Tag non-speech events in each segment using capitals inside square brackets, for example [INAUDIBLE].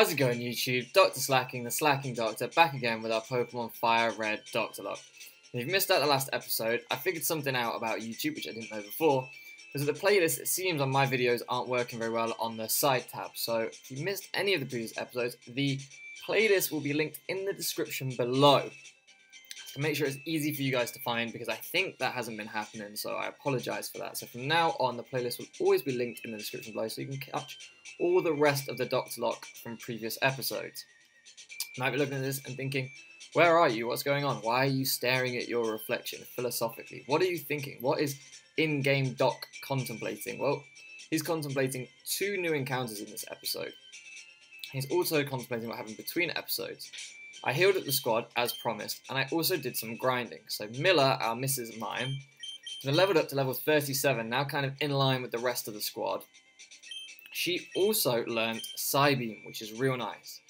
How's it going, YouTube? Dr. Slaking, the Slaking Doctor, back again with our Pokemon Fire Red Doctor Doctorlock. If you've missed out the last episode, I figured something out about YouTube, which I didn't know before, because the playlist, it seems on my videos aren't working very well on the side tab. So if you missed any of the previous episodes, the playlist will be linked in the description below to make sure it's easy for you guys to find because I think that hasn't been happening, so I apologize for that. So from now on, the playlist will always be linked in the description below so you can catch all the rest of the Doctorlock from previous episodes. You might be looking at this and thinking, where are you? What's going on? Why are you staring at your reflection philosophically? What are you thinking? What is in-game Doc contemplating? Well, he's contemplating two new encounters in this episode. He's also contemplating what happened between episodes. I healed up the squad as promised, and I also did some grinding. So Miller, our Mrs. Mime, has leveled up to level 37, now kind of in line with the rest of the squad. She also learnt Psybeam, which is real nice.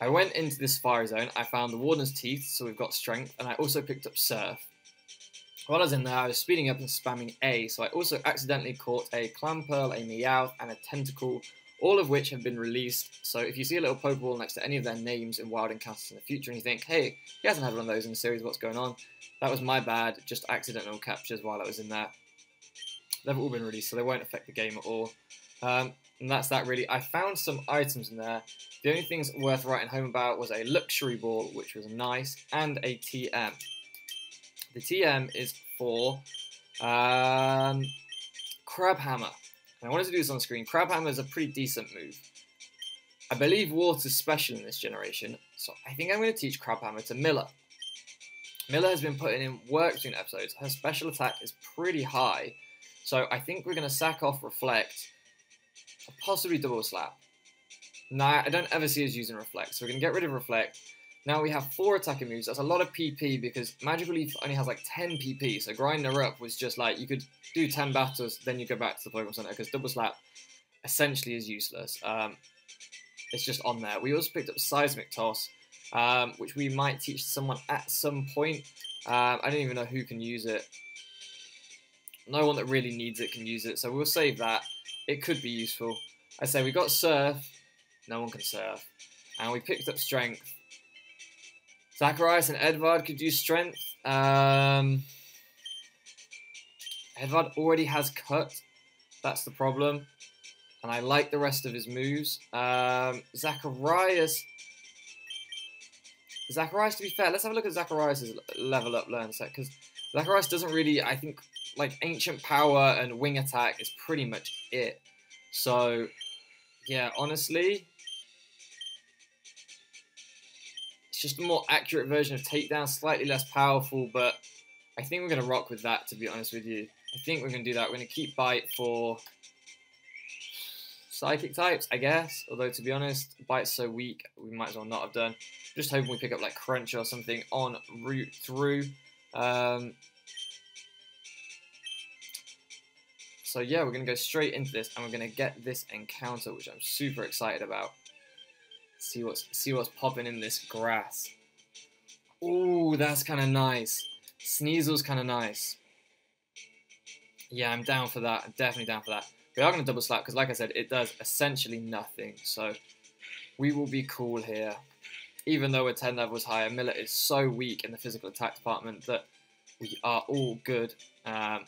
I went into this Safari Zone, I found the Warden's Teeth, so we've got strength, and I also picked up Surf. While I was in there, I was speeding up and spamming A, so I also accidentally caught a Clamperl, a Meowth, and a Tentacool, all of which have been released. So if you see a little Pokeball next to any of their names in Wild Encounters in the future and you think, hey, he hasn't had one of those in the series, what's going on? That was my bad, just accidental captures while I was in there. They've all been released, so they won't affect the game at all. Um, and that's that really. I found some items in there. The only things worth writing home about was a luxury ball, which was nice, and a TM. The TM is for um, Crabhammer. And I wanted to do this on screen. Crabhammer is a pretty decent move. I believe Water's special in this generation, so I think I'm going to teach Crabhammer to Miller. Miller has been putting in work between episodes. Her special attack is pretty high, so I think we're going to sack off Reflect, possibly Double Slap. Now, I don't ever see us using Reflect, so we're going to get rid of Reflect. Now we have four attacking moves. That's a lot of PP because Magical Leaf only has like 10 PP, so grinding her up was just like, you could do 10 battles, then you go back to the Pokemon Center because Double Slap essentially is useless. Um, it's just on there. We also picked up Seismic Toss, um, which we might teach someone at some point. Um, I don't even know who can use it. No one that really needs it can use it, so we'll save that. It could be useful. I say we got Surf, no one can Surf. And we picked up Strength, Zacharias and Edvard could use strength. Um, Edvard already has cut. That's the problem. And I like the rest of his moves. Um, Zacharias. Zacharias, to be fair, let's have a look at Zacharias' level up learn set. Because Zacharias doesn't really, I think, like Ancient Power and Wing Attack is pretty much it. So, yeah, honestly, It's just a more accurate version of Takedown, slightly less powerful, but I think we're going to rock with that, to be honest with you. I think we're going to do that. We're going to keep Bite for Psychic types, I guess. Although, to be honest, Bite's so weak, we might as well not have done. Just hoping we pick up, like, Crunch or something on route through. Um, so, yeah, we're going to go straight into this, and we're going to get this encounter, which I'm super excited about. See what's see what's popping in this grass. Ooh, that's kind of nice. Sneasel's kind of nice. Yeah, I'm down for that. I'm definitely down for that. We are going to double slap because, like I said, it does essentially nothing. So we will be cool here. Even though we're 10 levels higher, Miller is so weak in the physical attack department that we are all good. Um,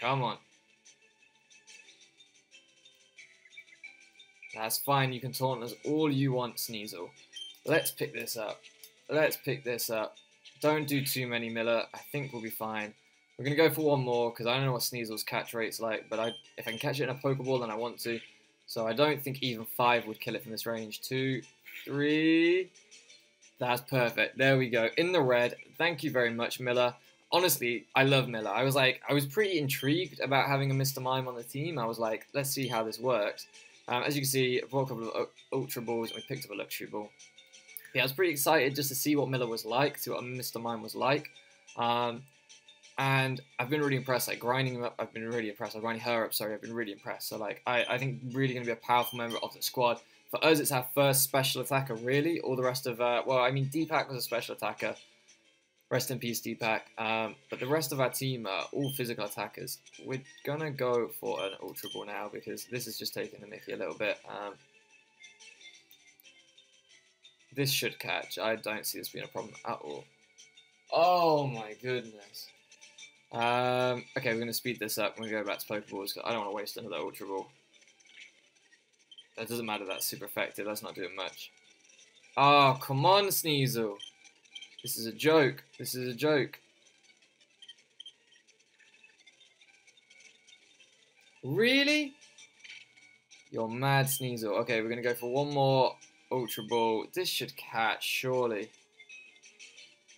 come on. That's fine, you can taunt us all you want, Sneasel. Let's pick this up. Let's pick this up. Don't do too many, Miller. I think we'll be fine. We're going to go for one more, because I don't know what Sneasel's catch rate's like, but I, if I can catch it in a Pokeball, then I want to. So I don't think even five would kill it from this range. Two, three... That's perfect. There we go. In the red. Thank you very much, Miller. Honestly, I love Miller. I was like, I was pretty intrigued about having a Mr. Mime on the team. I was like, let's see how this works. Um, as you can see, I bought a couple of Ultra Balls and we picked up a Luxury Ball. Yeah, I was pretty excited just to see what Miller was like, see what Mr. Mime was like. Um, and I've been really impressed. Like grinding him up, I've been really impressed. Grinding her up, sorry, I've been really impressed. So like, I, I think really going to be a powerful member of the squad. For us, it's our first special attacker, really. All the rest of, uh, well, I mean, Deepak was a special attacker. Rest in peace, Deepak. Um, but the rest of our team are all physical attackers. We're gonna go for an Ultra Ball now because this is just taking the Mickey a little bit. Um, this should catch. I don't see this being a problem at all. Oh my goodness. Um, okay, we're going to speed this up. Going to go back to Pokeballs. I don't want to waste another Ultra Ball. That doesn't matter, that's super effective. That's not doing much. Oh, come on, Sneasel. This is a joke. This is a joke. Really? You're mad, Sneasel. Okay, we're going to go for one more Ultra Ball. This should catch, surely.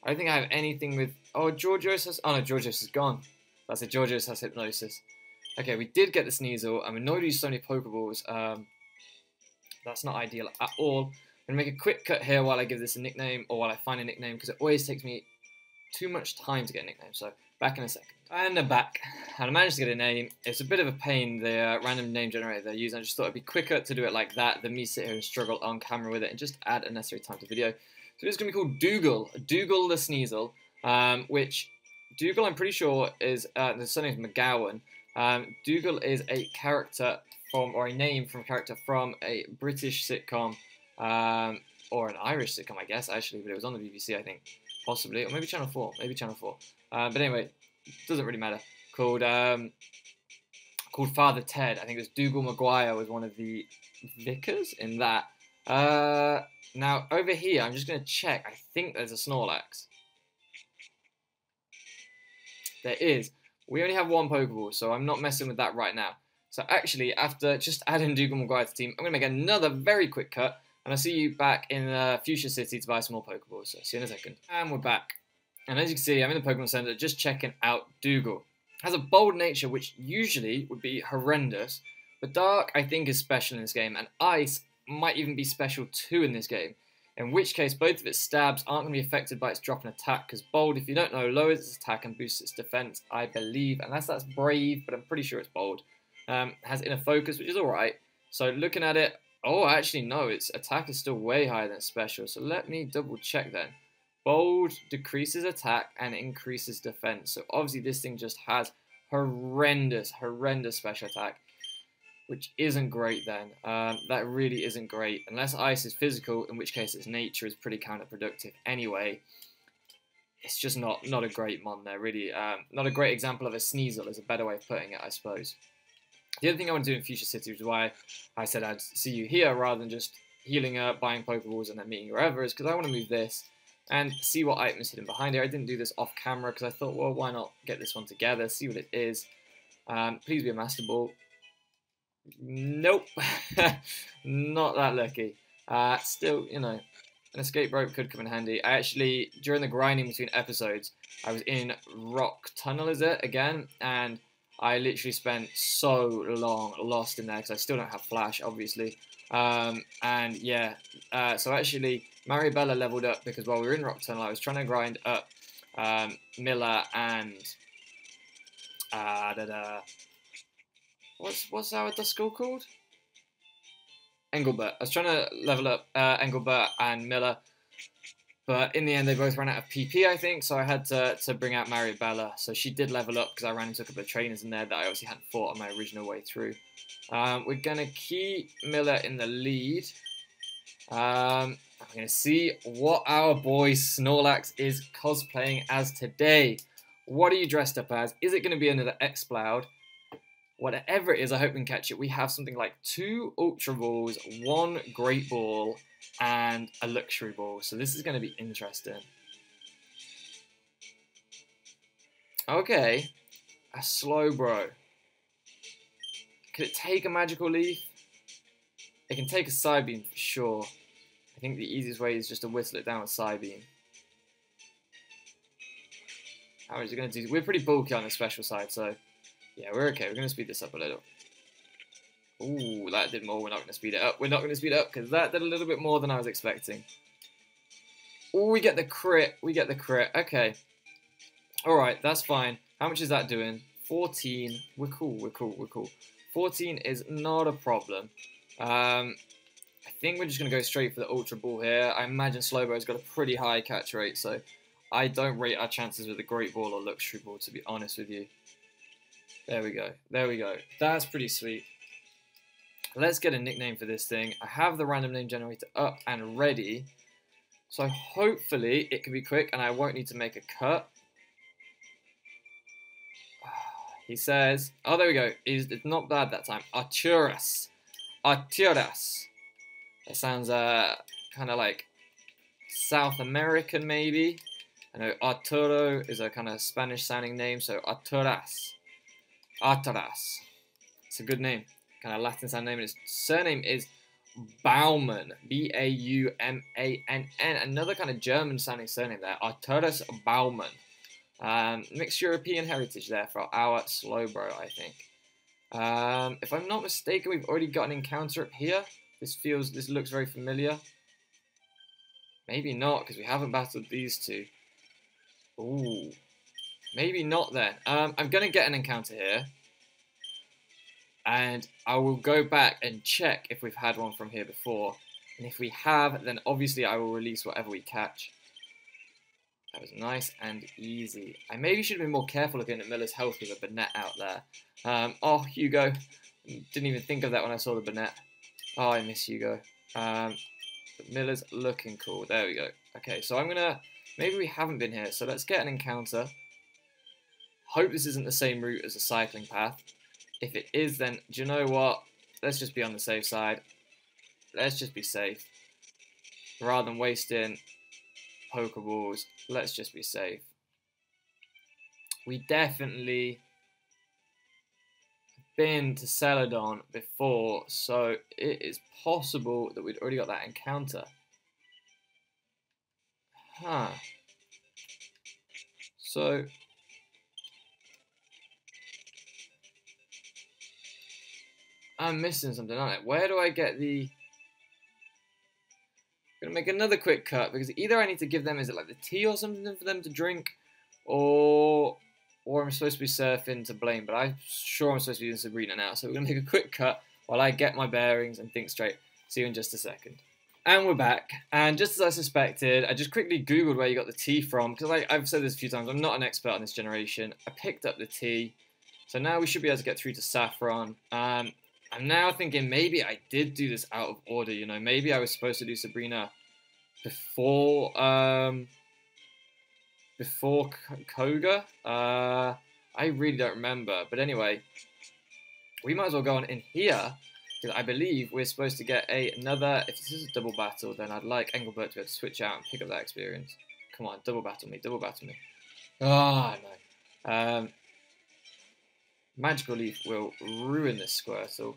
I don't think I have anything with... Oh, Georgios has... Oh, no, Georgios is gone. That's it, Georgios has Hypnosis. Okay, we did get the Sneasel. I'm annoyed to use so many Pokeballs. Um, that's not ideal at all. I'm going to make a quick cut here while I give this a nickname, or while I find a nickname, because it always takes me too much time to get a nickname. So, back in a second. And I'm back. And I managed to get a name. It's a bit of a pain, the uh, random name generator they're using. I just thought it'd be quicker to do it like that than me sit here and struggle on camera with it and just add unnecessary time to video. So it's going to be called Dougal, Dougal the Sneasel, um, which Dougal I'm pretty sure is, uh, the surname is McGowan. Um, Dougal is a character from, or a name from a character from a British sitcom, um, or an Irish sitcom, I guess, actually, but it was on the BBC, I think, possibly, or maybe Channel 4, maybe Channel 4. Uh, but anyway, doesn't really matter. Called, um, called Father Ted. I think it was Dougal Maguire was one of the vicars in that. Uh, now, over here, I'm just going to check. I think there's a Snorlax. There is. We only have one Pokeball, so I'm not messing with that right now. So actually, after just adding Dougal Maguire to the team, I'm going to make another very quick cut, and I'll see you back in uh, Fuchsia City to buy some more Pokeballs. So see you in a second. And we're back. And as you can see, I'm in the Pokemon Center just checking out Dougal. Has a bold nature, which usually would be horrendous, but Dark, I think, is special in this game, and Ice might even be special too in this game. In which case, both of its stabs aren't going to be affected by its drop in attack, because Bold, if you don't know, lowers its attack and boosts its defense, I believe. Unless that's Brave, but I'm pretty sure it's Bold. Um, has inner focus, which is alright. So looking at it, oh, actually, no, its attack is still way higher than special. So let me double check then. Bold decreases attack and increases defense. So obviously this thing just has horrendous, horrendous special attack which isn't great then. Um, that really isn't great. Unless ice is physical, in which case its nature is pretty counterproductive anyway. It's just not not a great mon there, really. Um, not a great example of a Sneasel is a better way of putting it, I suppose. The other thing I want to do in Fuchsia City, which is why I said I'd see you here rather than just healing up, buying Pokeballs, and then meeting wherever, is because I want to move this and see what item is hidden behind it. I didn't do this off camera because I thought, well, why not get this one together, see what it is. Um, please be a Master Ball. Nope. [LAUGHS] Not that lucky. Uh, still, you know, an escape rope could come in handy. I actually, during the grinding between episodes, I was in Rock Tunnel, is it, again? And I literally spent so long lost in there because I still don't have Flash, obviously. Um, and yeah, uh, so actually, Mariabella leveled up because while we were in Rock Tunnel, I was trying to grind up um, Miller and uh, da -da, What's what's our Duskull called? Engelbert. I was trying to level up uh, Engelbert and Miller, but in the end they both ran out of PP, I think. So I had to, to bring out Mariabella. So she did level up because I ran into a couple of trainers in there that I obviously hadn't fought on my original way through. Um, we're gonna keep Miller in the lead. Um, I'm gonna see what our boy Snorlax is cosplaying as today. What are you dressed up as? Is it going to be another Exploud? Whatever it is, I hope we can catch it. We have something like two Ultra Balls, one Great Ball, and a Luxury Ball. So this is going to be interesting. Okay, a Slowbro. Could it take a Magical Leaf? It can take a Psybeam for sure. I think the easiest way is just to whistle it down with beam. How is it going to do? We're pretty bulky on the special side, so yeah, we're okay. We're going to speed this up a little. Ooh, that did more. We're not going to speed it up. We're not going to speed it up because that did a little bit more than I was expecting. Oh, we get the crit. We get the crit. Okay. All right, that's fine. How much is that doing? 14. We're cool. We're cool. We're cool. 14 is not a problem. Um, I think we're just going to go straight for the Ultra Ball here. I imagine Slowbro's got a pretty high catch rate, so I don't rate our chances with the Great Ball or Luxury Ball, to be honest with you. There we go. There we go. That's pretty sweet. Let's get a nickname for this thing. I have the random name generator up and ready. So hopefully it can be quick and I won't need to make a cut. [SIGHS] He says, oh, there we go. It's, it's not bad that time. Arturus. Arturus. That sounds uh, kind of like South American, maybe. I know Arturo is a kind of Spanish sounding name, so Arturas. Arturas. It's a good name. Kind of Latin sounding name. His surname is Baumann. B A U M A N N. Another kind of German sounding surname there. Arturus Baumann. Um, mixed European heritage there for our Slowbro, I think. Um, if I'm not mistaken, we've already got an encounter up here. This feels, this looks very familiar. Maybe not, because we haven't battled these two. Ooh. Maybe not then. Um, I'm going to get an encounter here. And I will go back and check if we've had one from here before. And if we have, then obviously I will release whatever we catch. That was nice and easy. I maybe should have been more careful looking at Miller's health with a Banette out there. Um, oh, Hugo. Didn't even think of that when I saw the Banette. Oh, I miss Hugo. Um, Miller's looking cool. There we go. Okay, so I'm going to... Maybe we haven't been here, so let's get an encounter. Hope this isn't the same route as a cycling path. If it is, then do you know what? Let's just be on the safe side. Let's just be safe. Rather than wasting Pokeballs, let's just be safe. We definitely been to Celadon before, so it is possible that we'd already got that encounter. Huh. So, I'm missing something, aren't I? Where do I get the... I'm going to make another quick cut, because either I need to give them, is it like the tea or something for them to drink, or or I'm supposed to be surfing to blame, but I'm sure I'm supposed to be doing Sabrina now. So we're going to make a quick cut while I get my bearings and think straight. See you in just a second. And we're back. And just as I suspected, I just quickly Googled where you got the tea from, because I've said this a few times, I'm not an expert on this generation. I picked up the tea. So now we should be able to get through to Saffron. Um, I'm now thinking maybe I did do this out of order, you know. Maybe I was supposed to do Sabrina before... Um, before Koga. Uh, I really don't remember. But anyway, we might as well go on in here. Because I believe we're supposed to get a, another... If this is a double battle, then I'd like Engelbert to, be able to switch out and pick up that experience. Come on, double battle me, double battle me. Oh, no. Um, Magical Leaf will ruin this Squirtle.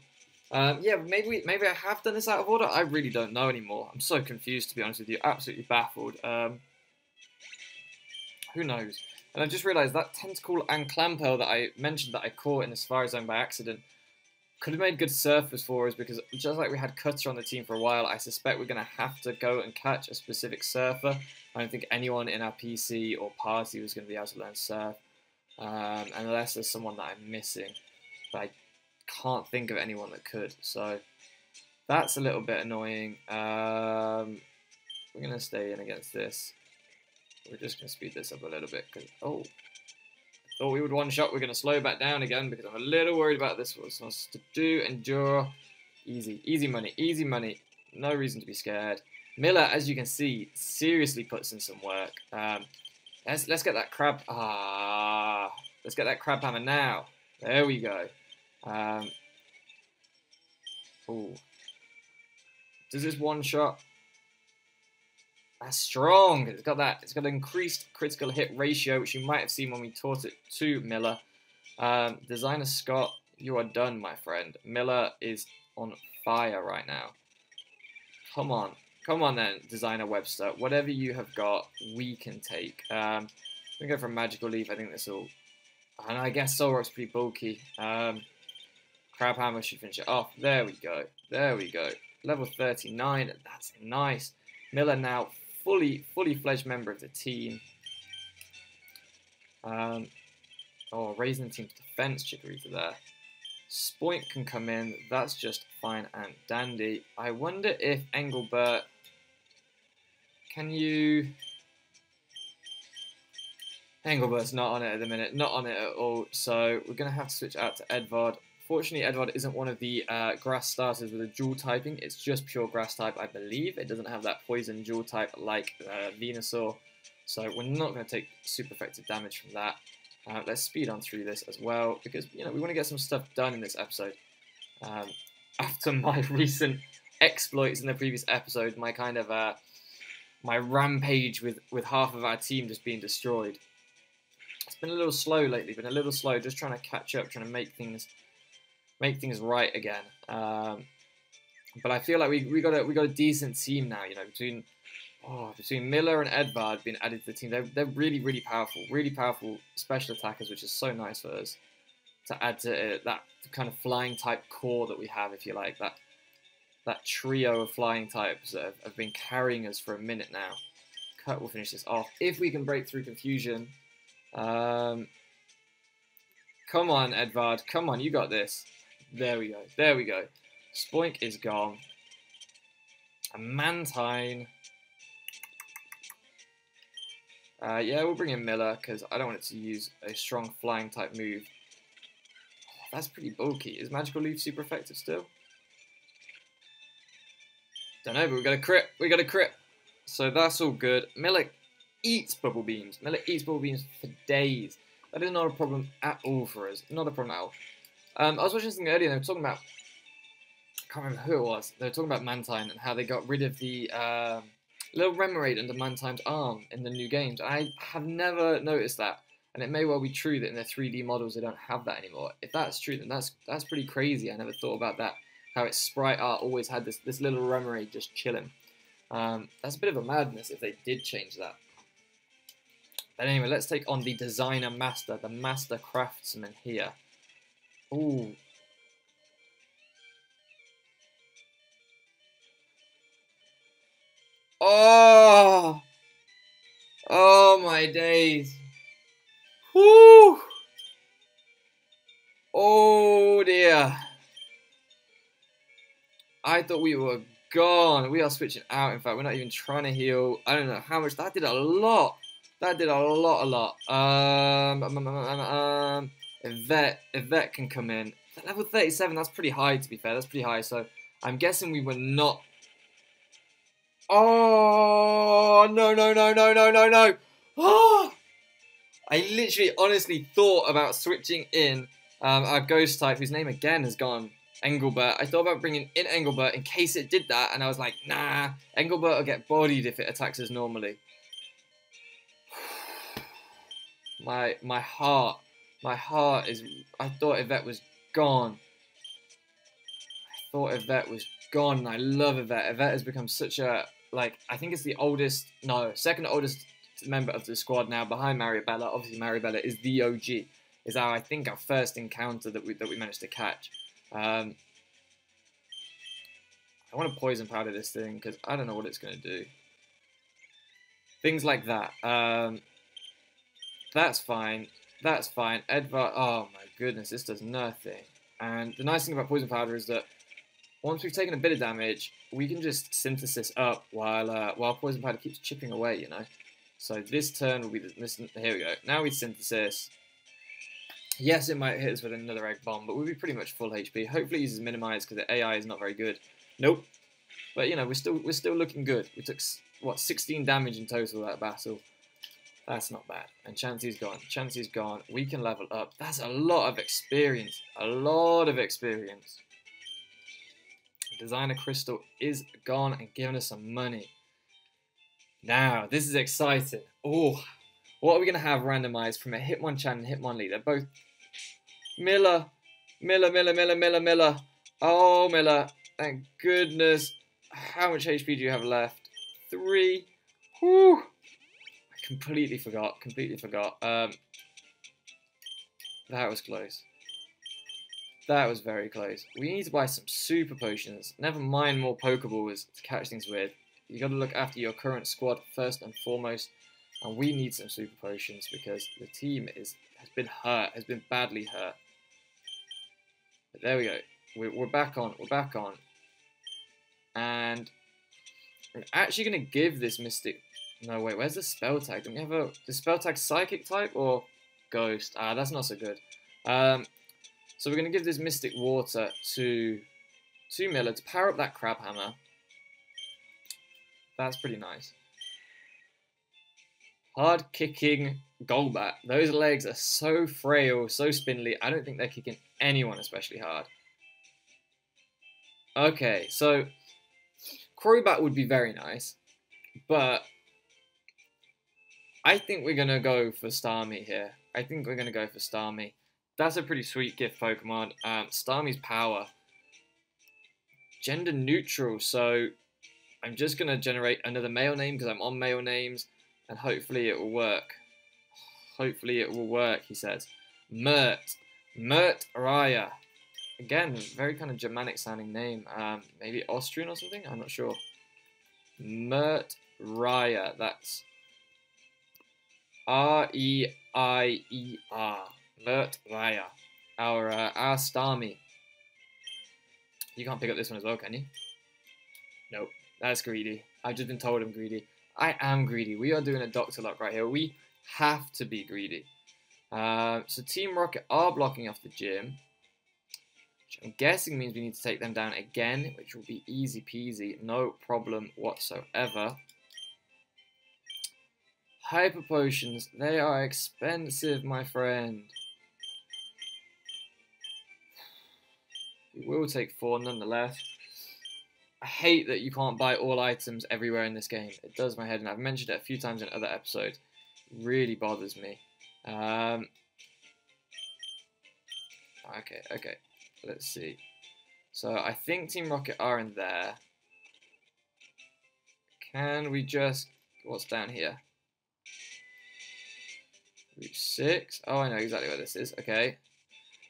Um, yeah, maybe maybe I have done this out of order. I really don't know anymore. I'm so confused, to be honest with you. Absolutely baffled. Um, who knows? And I just realised that Tentacool and Clamperl that I mentioned that I caught in the Safari Zone by accident could have made good surfers for us because just like we had Cutter on the team for a while, I suspect we're going to have to go and catch a specific surfer. I don't think anyone in our PC or party was going to be able to learn surf um, unless there's someone that I'm missing. But I can't think of anyone that could. So that's a little bit annoying. Um, we're going to stay in against this. We're just going to speed this up a little bit. Cause, oh, I thought we would one shot. We're going to slow back down again because I'm a little worried about this. What's supposed to do? Endure. Easy. Easy money. Easy money. No reason to be scared. Miller, as you can see, seriously puts in some work. Um, let's, let's get that crab. Ah, let's get that Crabhammer now. There we go. Um, ooh. Does this one shot? That's strong. It's got that. It's got an increased critical hit ratio, which you might have seen when we taught it to Miller. Um, Designer Scott, you are done, my friend. Miller is on fire right now. Come on. Come on then, Designer Webster. Whatever you have got, we can take. Um, we go for Magical Leaf. I think this will... And I guess Solrock's pretty bulky. Um, Crabhammer should finish it off. There we go. There we go. Level 39. That's nice. Miller now fully, fully fledged member of the team. Um, oh, raising the team's defense, Chikorita there. Spoink can come in. That's just fine and dandy. I wonder if Engelbert... Can you... Engelbert's not on it at the minute, not on it at all. So we're going to have to switch out to Edvard. Fortunately, Edvard isn't one of the uh, grass starters with a dual typing. It's just pure grass type, I believe. It doesn't have that poison dual type like uh, Venusaur. So we're not going to take super effective damage from that. Uh, let's speed on through this as well because you know we want to get some stuff done in this episode. Um, after my [LAUGHS] recent exploits in the previous episode, my kind of uh, my rampage with with half of our team just being destroyed. It's been a little slow lately, been a little slow, just trying to catch up, trying to make things make things right again. Um, but I feel like we, we got a we got a decent team now. You know, between oh, between Miller and Edvard being added to the team, they're they're really really powerful, really powerful special attackers, which is so nice for us to add to it, that kind of flying type core that we have, if you like that that trio of flying types that have, have been carrying us for a minute now. Cut will finish this off if we can break through confusion. Um, come on, Edvard. Come on, you got this. There we go. There we go. Spoink is gone. A Mantine. Uh, yeah, we'll bring in Miller because I don't want it to use a strong flying type move. Oh, that's pretty bulky. Is Magical Leaf super effective still? Don't know, but we got a crit. We got a crit. So that's all good. Miller eats bubble beams. Miller eats bubble beams for days. That is not a problem at all for us. Not a problem at all. Um, I was watching something earlier and they were talking about, I can't remember who it was, they were talking about Mantine and how they got rid of the uh, little Remoraid under Mantine's arm in the new games. I have never noticed that. And it may well be true that in their 3D models they don't have that anymore. If that's true, then that's that's pretty crazy. I never thought about that. How its sprite art always had this, this little Remoraid just chilling. Um, that's a bit of a madness if they did change that. But anyway, let's take on the designer master, the master craftsman here. Ooh. Oh! Oh my days. Whoo! Oh dear. I thought we were gone. We are switching out. In fact, we're not even trying to heal. I don't know how much. That did a lot. That did a lot, a lot. Um, um, um, um, um Yvette, Yvette can come in. Level 37, that's pretty high to be fair. That's pretty high. So I'm guessing we were not. Oh, no, no, no, no, no, no, no. Oh! I literally, honestly thought about switching in um, our ghost type, whose name again has gone Engelbert. I thought about bringing in Engelbert in case it did that, and I was like, nah, Engelbert will get bodied if it attacks us normally. [SIGHS] my my heart my heart is. I thought Yvette was gone. I thought Yvette was gone. And I love Yvette. Yvette has become such a like. I think it's the oldest. No, second oldest member of the squad now, behind Maribella. Obviously, Maribella is the OG. Is our I think our first encounter that we that we managed to catch. Um, I want to poison powder this thing because I don't know what it's going to do. Things like that. Um, that's fine. That's fine. Edvard, oh my goodness, this does nothing. And the nice thing about Poison Powder is that once we've taken a bit of damage, we can just synthesis up while uh, while Poison Powder keeps chipping away, you know? So this turn will be the, this, here we go. Now we synthesis. Yes, it might hit us with another egg bomb, but we'll be pretty much full HP. Hopefully, uses minimized because the AI is not very good. Nope. But you know, we're still we're still looking good. We took what 16 damage in total that battle. That's not bad. And Chansey's gone. Chansey's gone. We can level up. That's a lot of experience. A lot of experience. Designer Crystal is gone and giving us some money. Now, this is exciting. Oh, what are we going to have randomized from a Hitmonchan and Hitmonlee? They're both Miller, Miller, Miller, Miller, Miller, Miller. Oh, Miller. Thank goodness. How much HP do you have left? Three. Whew I completely forgot. Completely forgot. Um, that was close. That was very close. We need to buy some super potions. Never mind more Pokeballs to catch things with. You got to look after your current squad first and foremost. And we need some super potions because the team is has been hurt, has been badly hurt. But there we go. We're, we're back on. We're back on. And I'm actually going to give this Mystic No, wait, where's the spell tag? Don't we have a... The spell tag psychic type or ghost? Ah, that's not so good. Um, so we're going to give this Mystic Water to, to Miller to power up that Crabhammer. That's pretty nice. Hard kicking Golbat. Those legs are so frail, so spindly. I don't think they're kicking anyone especially hard. Okay, so Crobat would be very nice, but I think we're going to go for Starmie here. I think we're going to go for Starmie. That's a pretty sweet gift Pokemon. Um, Starmie's power. Gender neutral, so I'm just going to generate another male name because I'm on male names, and hopefully it will work. Hopefully it will work, he says. Mert. Mert Reier. Again, very kind of Germanic sounding name. Um, maybe Austrian or something? I'm not sure. Mert Reier. That's R E I E R. Mert Reier. Our, uh, our Starmie. You can't pick up this one as well, can you? Nope. That's greedy. I've just been told I'm greedy. I am greedy. We are doing a Doctor Locke right here. We have to be greedy. Uh, so Team Rocket are blocking off the gym. Which I'm guessing means we need to take them down again, which will be easy peasy. No problem whatsoever. Hyper Potions. They are expensive, my friend. We will take four nonetheless. I hate that you can't buy all items everywhere in this game. It does my head and I've mentioned it a few times in other episodes. It really bothers me. Um, okay, okay. Let's see. So I think Team Rocket are in there. Can we just... What's down here? Route 6. Oh, I know exactly where this is. Okay.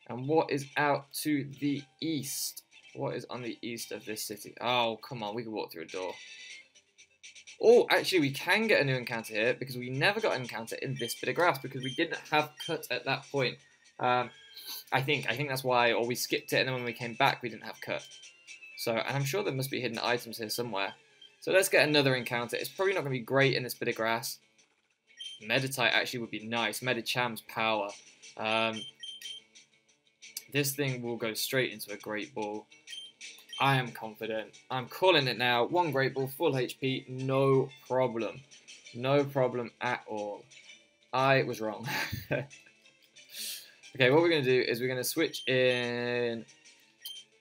And what is out to the east? What is on the east of this city? Oh, come on, we can walk through a door. Oh, actually, we can get a new encounter here because we never got an encounter in this bit of grass because we didn't have cut at that point. Um, I think I think that's why, or we skipped it and then when we came back we didn't have cut. So, and I'm sure there must be hidden items here somewhere. So let's get another encounter. It's probably not going to be great in this bit of grass. Meditite actually would be nice. Medicham's power. Um, this thing will go straight into a Great Ball. I am confident. I'm calling it now. One Great Ball, full HP, no problem. No problem at all. I was wrong. [LAUGHS] okay, what we're going to do is we're going to switch in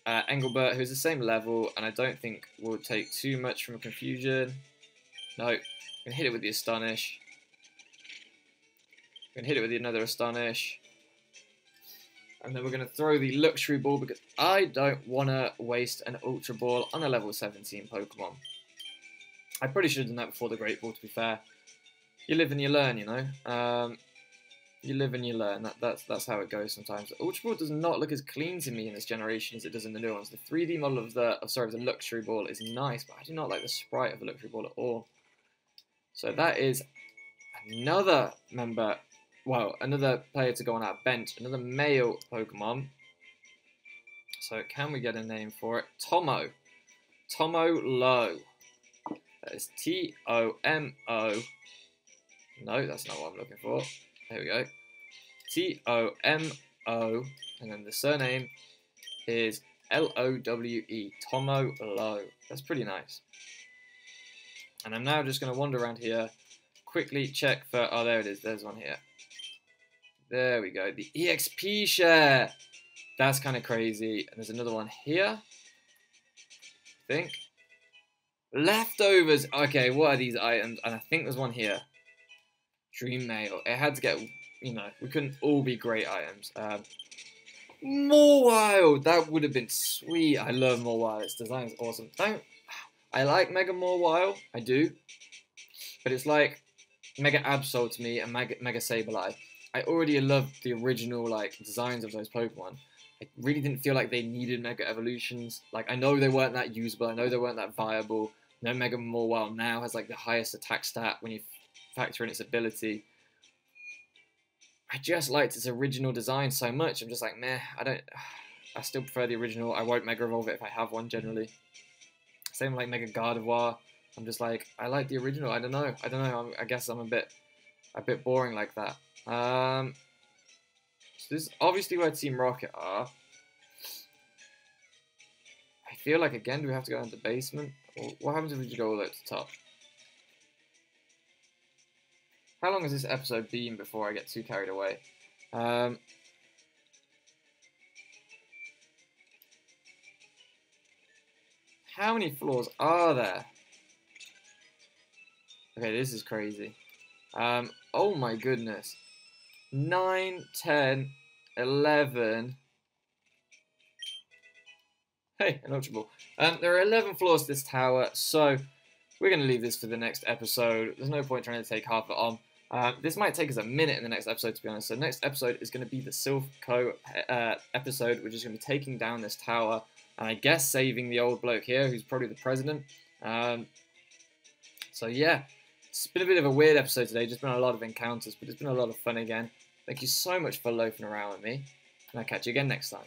uh, Engelbert, who's the same level, and I don't think will take too much from a confusion. No, going to hit it with the Astonish. Going to hit it with another Astonish. And then we're going to throw the Luxury Ball because I don't want to waste an Ultra Ball on a level 17 Pokemon. I probably should have done that before the Great Ball, to be fair. You live and you learn, you know. Um, you live and you learn. That, that's that's how it goes sometimes. Ultra Ball does not look as clean to me in this generation as it does in the new ones. The 3D model of the, oh, sorry, of the Luxury Ball is nice, but I do not like the sprite of the Luxury Ball at all. So that is another member well, another player to go on our bench, another male Pokemon. So can we get a name for it? Tomo. Tomo Lowe. That is T-O-M-O. No, that's not what I'm looking for. There we go. T-O-M-O. And then the surname is L-O-W-E. Tomo Lowe. That's pretty nice. And I'm now just going to wander around here, quickly check for... Oh, there it is. There's one here. There we go. The EXP share. That's kind of crazy. And there's another one here. I think. Leftovers. Okay, what are these items? And I think there's one here. Dream Mail. It had to get, you know, we couldn't all be great items. Um, Mawile. That would have been sweet. I love Mawile. Its design is awesome. Don't. I like Mega Mawile. I do. But it's like Mega Absol to me and Mega, Mega Sableye. I already loved the original like designs of those Pokemon. I really didn't feel like they needed Mega Evolutions. Like I know they weren't that usable. I know they weren't that viable. No Mega Mawile now has like the highest attack stat when you factor in its ability. I just liked its original design so much. I'm just like, meh. I don't. I still prefer the original. I won't Mega Evolve it if I have one generally. Same like Mega Gardevoir. I'm just like, I like the original. I don't know. I don't know. I'm, i guess I'm a bit, a bit boring like that. Um, so this is obviously where Team Rocket are. I feel like again, do we have to go into the basement? Or what happens if we just go all the way to the top? How long has this episode been before I get too carried away? Um, how many floors are there? Okay, this is crazy. Um, oh my goodness. 9, 10, 11. Hey, unutterable. Um, there are 11 floors to this tower, so we're going to leave this for the next episode. There's no point trying to take half it on. Uh, this might take us a minute in the next episode, to be honest. So, next episode is going to be the Silph uh, episode, which is going to be taking down this tower and I guess saving the old bloke here, who's probably the president. Um, so, yeah, it's been a bit of a weird episode today. Just been a lot of encounters, but it's been a lot of fun again. Thank you so much for loafing around with me, and I'll catch you again next time.